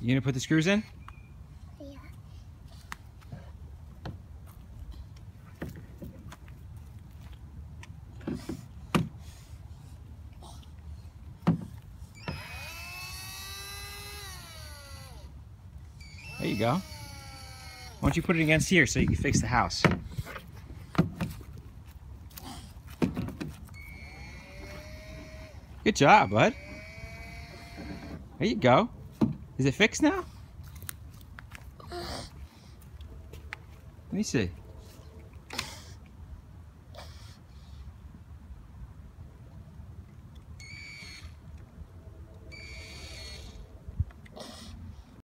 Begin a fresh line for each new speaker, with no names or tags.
You gonna put the screws in?
Yeah.
There you go. Why don't you put it against here so you can fix the house? Good job, bud. There you go. Is it fixed now? Let me see.